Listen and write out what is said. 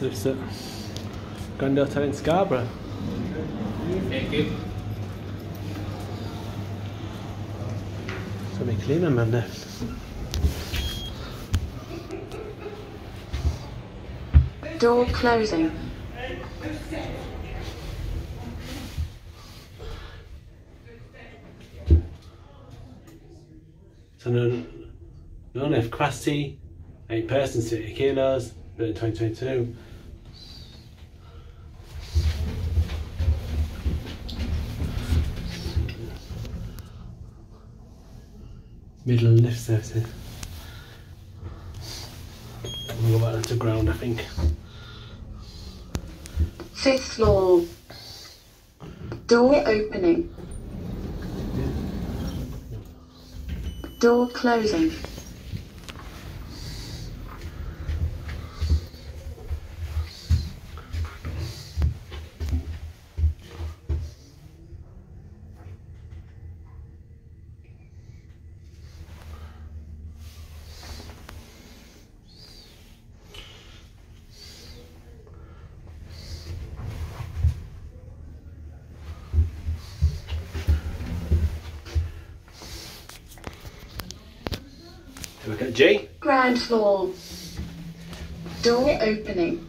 Lifts at Grand Hotel in Scarborough. Thank you. Så mye cleaner men det. Door closing. So no, not enough capacity, 8 persons, 60 kilos, built in 2022. Midland lift services. We'll go back to ground, I think. Fifth floor. Door opening. Door closing. Look at G. Ground floor. Door opening.